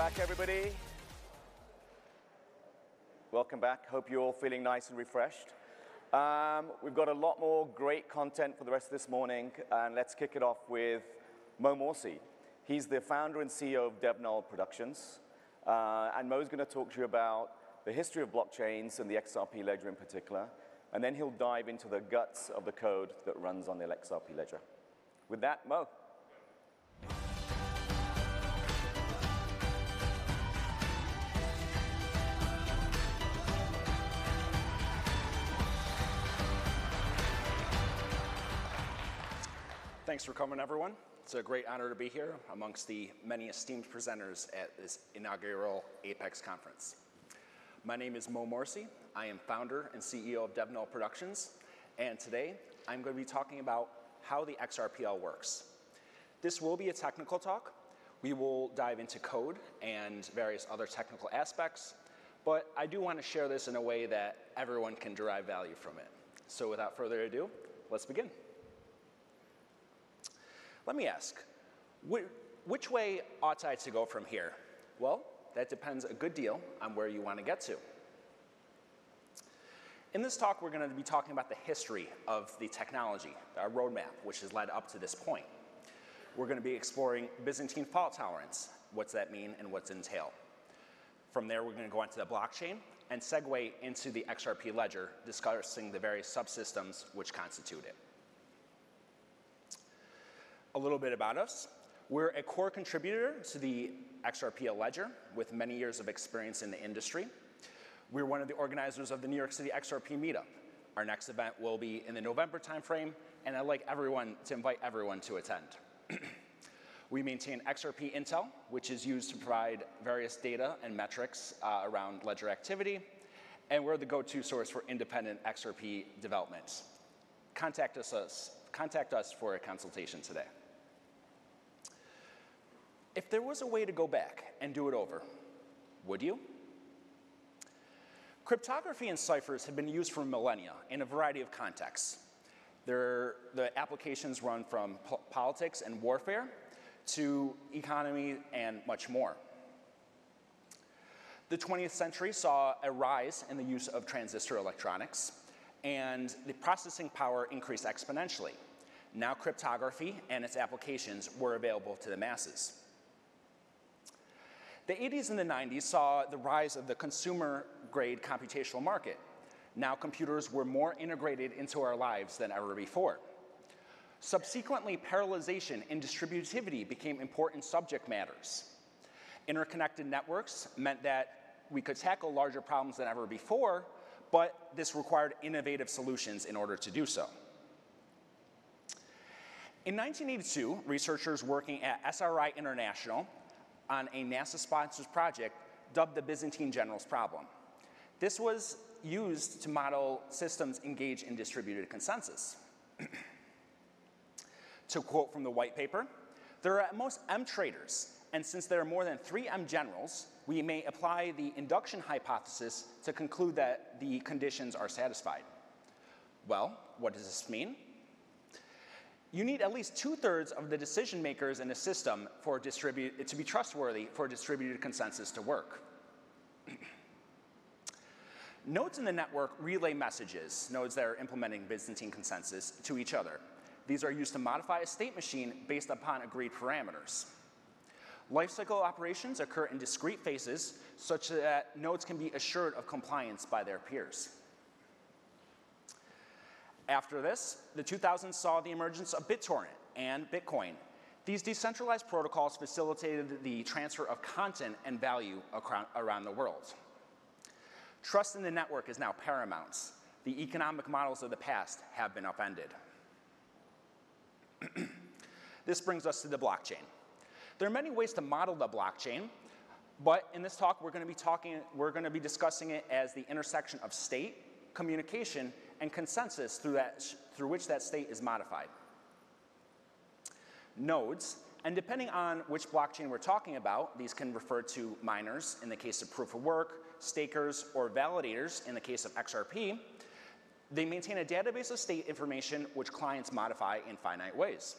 back, everybody. Welcome back. Hope you're all feeling nice and refreshed. Um, we've got a lot more great content for the rest of this morning, and let's kick it off with Mo Morsi. He's the founder and CEO of DevNull Productions, uh, and Mo's going to talk to you about the history of blockchains and the XRP ledger in particular, and then he'll dive into the guts of the code that runs on the XRP ledger. With that, Mo. Thanks for coming, everyone. It's a great honor to be here amongst the many esteemed presenters at this inaugural Apex conference. My name is Mo Morsi. I am founder and CEO of DevNull Productions, and today I'm going to be talking about how the XRPL works. This will be a technical talk. We will dive into code and various other technical aspects, but I do want to share this in a way that everyone can derive value from it. So without further ado, let's begin. Let me ask, which way ought I to go from here? Well, that depends a good deal on where you want to get to. In this talk, we're going to be talking about the history of the technology, our roadmap, which has led up to this point. We're going to be exploring Byzantine fault tolerance, what's that mean and what's entail. From there, we're going to go on to the blockchain and segue into the XRP ledger, discussing the various subsystems which constitute it a little bit about us. We're a core contributor to the XRPL Ledger with many years of experience in the industry. We're one of the organizers of the New York City XRP meetup. Our next event will be in the November timeframe, and I'd like everyone to invite everyone to attend. we maintain XRP Intel, which is used to provide various data and metrics uh, around ledger activity, and we're the go-to source for independent XRP developments. Contact us, contact us for a consultation today. If there was a way to go back and do it over, would you? Cryptography and ciphers have been used for millennia in a variety of contexts. They're, the applications run from po politics and warfare to economy and much more. The 20th century saw a rise in the use of transistor electronics, and the processing power increased exponentially. Now cryptography and its applications were available to the masses. The 80s and the 90s saw the rise of the consumer grade computational market. Now computers were more integrated into our lives than ever before. Subsequently, parallelization and distributivity became important subject matters. Interconnected networks meant that we could tackle larger problems than ever before, but this required innovative solutions in order to do so. In 1982, researchers working at SRI International on a NASA-sponsored project dubbed the Byzantine Generals Problem. This was used to model systems engaged in distributed consensus. to quote from the white paper, there are at most M traders, and since there are more than three M generals, we may apply the induction hypothesis to conclude that the conditions are satisfied. Well, what does this mean? You need at least two-thirds of the decision makers in a system for distribute, to be trustworthy for distributed consensus to work. nodes in the network relay messages, nodes that are implementing Byzantine consensus, to each other. These are used to modify a state machine based upon agreed parameters. Lifecycle operations occur in discrete phases such that nodes can be assured of compliance by their peers. After this, the 2000s saw the emergence of BitTorrent and Bitcoin. These decentralized protocols facilitated the transfer of content and value around the world. Trust in the network is now paramount. The economic models of the past have been upended. this brings us to the blockchain. There are many ways to model the blockchain, but in this talk, we're going to be talking, we're going to be discussing it as the intersection of state, communication, and consensus through, that, through which that state is modified. Nodes, and depending on which blockchain we're talking about, these can refer to miners in the case of proof of work, stakers, or validators in the case of XRP. They maintain a database of state information which clients modify in finite ways.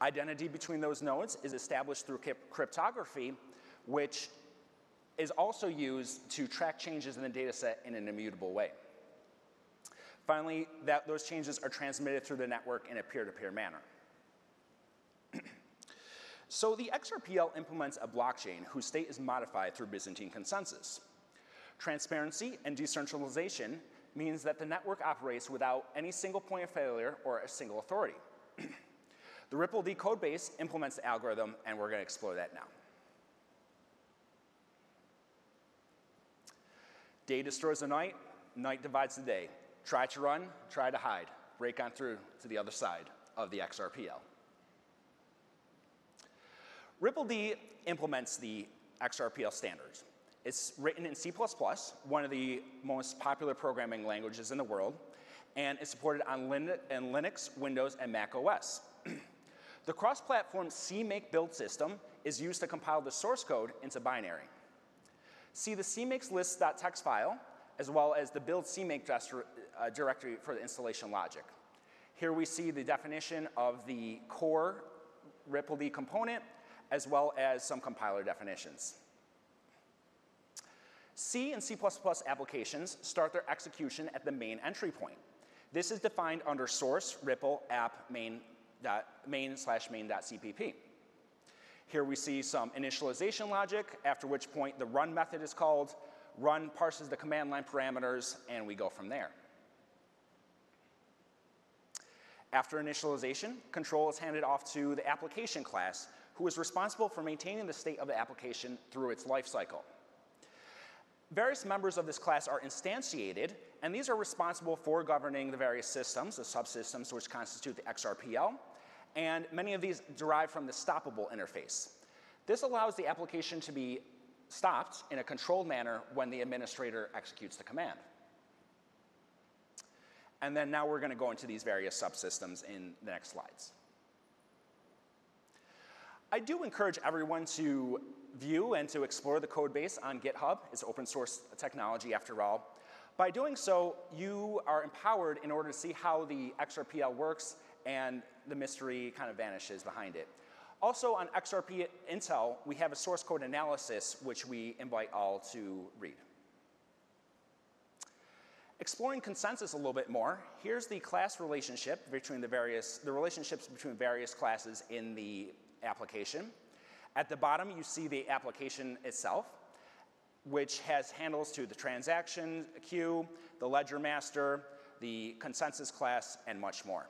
Identity between those nodes is established through cryptography, which is also used to track changes in the data set in an immutable way. Finally, that those changes are transmitted through the network in a peer-to-peer -peer manner. so the XRPL implements a blockchain whose state is modified through Byzantine consensus. Transparency and decentralization means that the network operates without any single point of failure or a single authority. the rippled codebase implements the algorithm, and we're going to explore that now. Day destroys the night, night divides the day. Try to run, try to hide. Break on through to the other side of the XRPL. rippled implements the XRPL standards. It's written in C++, one of the most popular programming languages in the world, and it's supported on Linux, Windows, and Mac OS. the cross-platform CMake build system is used to compile the source code into binary. See the CMakeLists.txt file, as well as the build CMake uh, directory for the installation logic. Here we see the definition of the core rippled component, as well as some compiler definitions. C and C++ applications start their execution at the main entry point. This is defined under source ripple app main, dot, main slash main dot CPP. Here we see some initialization logic, after which point the run method is called, run parses the command line parameters, and we go from there. After initialization, control is handed off to the application class, who is responsible for maintaining the state of the application through its lifecycle. Various members of this class are instantiated, and these are responsible for governing the various systems, the subsystems which constitute the XRPL, and many of these derive from the stoppable interface. This allows the application to be stopped in a controlled manner when the administrator executes the command. And then now we're going to go into these various subsystems in the next slides. I do encourage everyone to view and to explore the code base on GitHub. It's open source technology after all. By doing so, you are empowered in order to see how the XRPL works and the mystery kind of vanishes behind it. Also on XRP Intel, we have a source code analysis which we invite all to read. Exploring consensus a little bit more, here's the class relationship between the various, the relationships between various classes in the application. At the bottom, you see the application itself, which has handles to the transaction queue, the ledger master, the consensus class, and much more.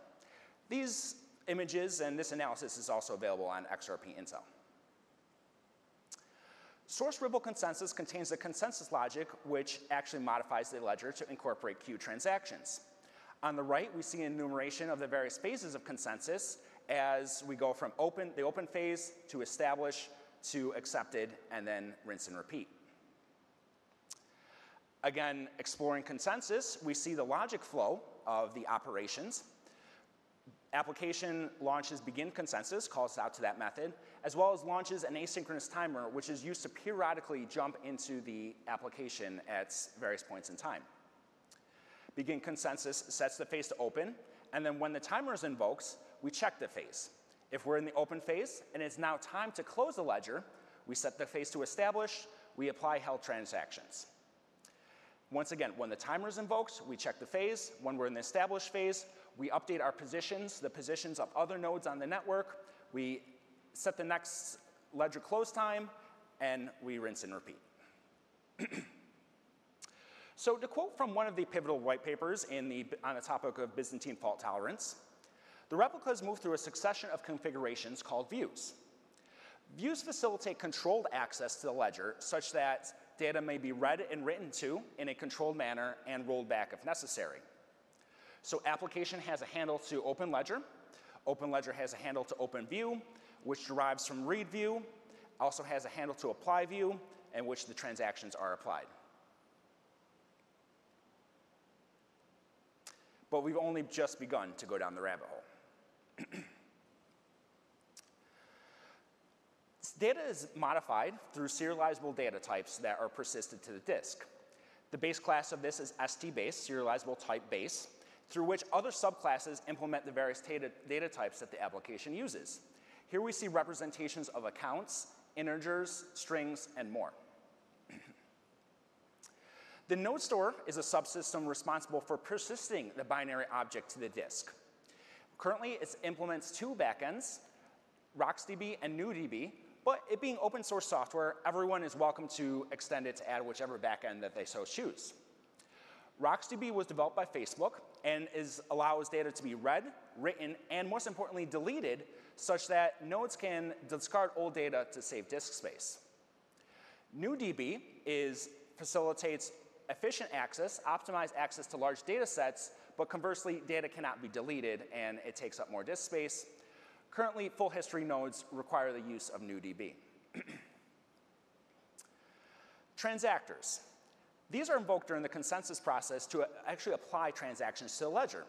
These images and this analysis is also available on XRP Intel. Source ripple consensus contains the consensus logic which actually modifies the ledger to incorporate queue transactions. On the right, we see an enumeration of the various phases of consensus as we go from open, the open phase to establish to accepted and then rinse and repeat. Again, exploring consensus, we see the logic flow of the operations. Application launches begin consensus, calls out to that method, as well as launches an asynchronous timer, which is used to periodically jump into the application at various points in time. Begin consensus sets the phase to open, and then when the timer is invoked, we check the phase. If we're in the open phase and it's now time to close the ledger, we set the phase to establish, we apply held transactions. Once again, when the timer is invoked, we check the phase. When we're in the established phase, we update our positions, the positions of other nodes on the network. We set the next ledger close time, and we rinse and repeat. so to quote from one of the pivotal white papers the, on the topic of Byzantine fault tolerance, the replicas move through a succession of configurations called views. Views facilitate controlled access to the ledger such that data may be read and written to in a controlled manner and rolled back if necessary. So application has a handle to open ledger. Open ledger has a handle to open view, which derives from read view, also has a handle to apply view, in which the transactions are applied. But we've only just begun to go down the rabbit hole. data is modified through serializable data types that are persisted to the disk. The base class of this is ST-base, serializable type base, through which other subclasses implement the various data, data types that the application uses. Here we see representations of accounts integers, strings, and more. the node store is a subsystem responsible for persisting the binary object to the disk. Currently, it implements two backends, RocksDB and NuDB, but it being open source software, everyone is welcome to extend it to add whichever backend that they so choose. RocksDB was developed by Facebook and is, allows data to be read, written, and most importantly, deleted such that nodes can discard old data to save disk space. NuDB is, facilitates efficient access, optimized access to large data sets, but conversely, data cannot be deleted and it takes up more disk space. Currently, full history nodes require the use of NuDB. Transactors. These are invoked during the consensus process to actually apply transactions to the ledger.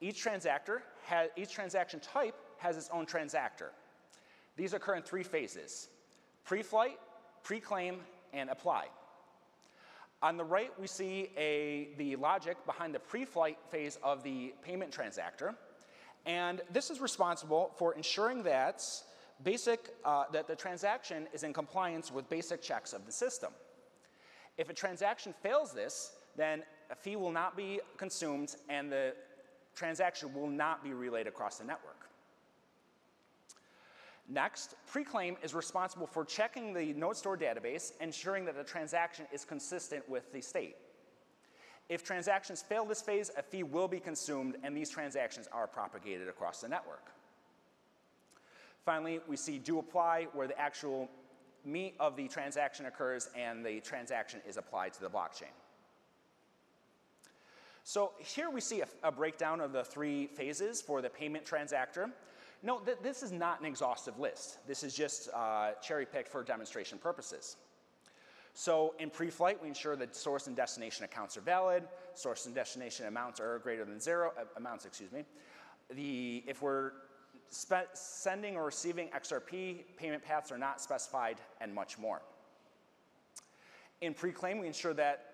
Each, transactor has, each transaction type has its own transactor. These occur in three phases, pre-flight, pre-claim, and apply. On the right, we see a, the logic behind the pre-flight phase of the payment transactor. And this is responsible for ensuring that, basic, uh, that the transaction is in compliance with basic checks of the system. If a transaction fails this, then a fee will not be consumed and the transaction will not be relayed across the network. Next, Preclaim is responsible for checking the node store database, ensuring that the transaction is consistent with the state. If transactions fail this phase, a fee will be consumed and these transactions are propagated across the network. Finally, we see do apply where the actual meat of the transaction occurs and the transaction is applied to the blockchain. So here we see a, a breakdown of the three phases for the payment transactor. Note that this is not an exhaustive list. This is just uh, cherry picked for demonstration purposes. So in pre-flight, we ensure that source and destination accounts are valid, source and destination amounts are greater than zero, uh, amounts, excuse me. The, if we're sending or receiving XRP, payment paths are not specified, and much more. In pre-claim, we ensure that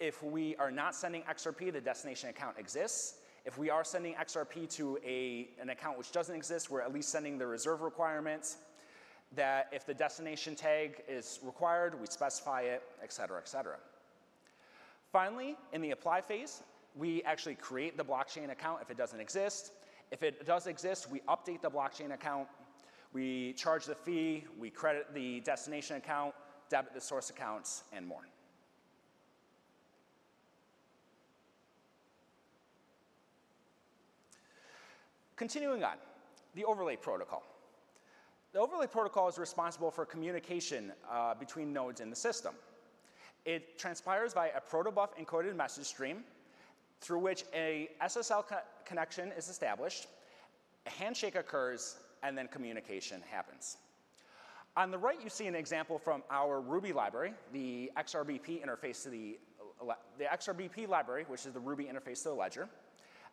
if we are not sending XRP, the destination account exists. If we are sending XRP to a, an account which doesn't exist, we're at least sending the reserve requirements that if the destination tag is required, we specify it, et cetera, et cetera. Finally, in the apply phase, we actually create the blockchain account if it doesn't exist. If it does exist, we update the blockchain account, we charge the fee, we credit the destination account, debit the source accounts, and more. Continuing on, the overlay protocol. The overlay protocol is responsible for communication uh, between nodes in the system. It transpires via a protobuf encoded message stream through which a SSL co connection is established, a handshake occurs, and then communication happens. On the right, you see an example from our Ruby library, the XRBP interface to the, the XRBP library, which is the Ruby interface to the ledger.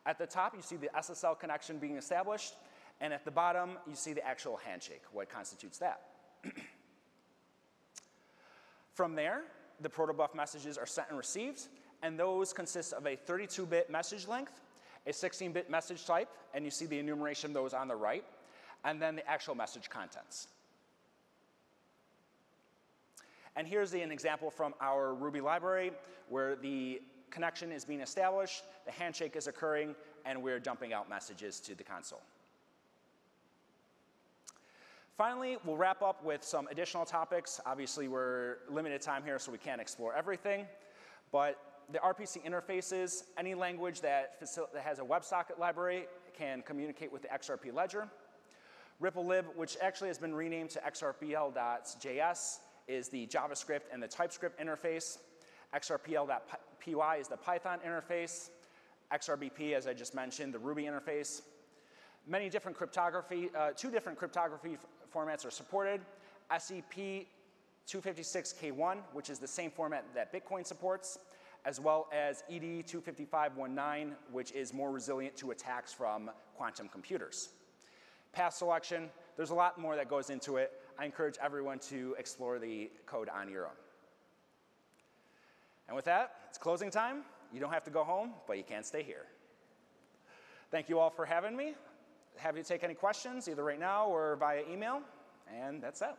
At the top, you see the SSL connection being established, and at the bottom, you see the actual handshake, what constitutes that. From there, the protobuf messages are sent and received, and those consist of a 32-bit message length, a 16-bit message type, and you see the enumeration of those on the right, and then the actual message contents. And here's an example from our Ruby library where the connection is being established, the handshake is occurring, and we're dumping out messages to the console. Finally, we'll wrap up with some additional topics. Obviously, we're limited time here, so we can't explore everything. But the RPC interfaces, any language that, that has a WebSocket library can communicate with the XRP ledger. RippleLib, which actually has been renamed to XRPL.js, is the JavaScript and the TypeScript interface. XRPL.py is the Python interface. XRBP, as I just mentioned, the Ruby interface. Many different cryptography, uh, two different cryptography formats are supported. SEP 256K1, which is the same format that Bitcoin supports, as well as ED 25519, which is more resilient to attacks from quantum computers. Path selection, there's a lot more that goes into it. I encourage everyone to explore the code on your own. And with that, it's closing time. You don't have to go home, but you can stay here. Thank you all for having me. Have you take any questions, either right now or via email, and that's that.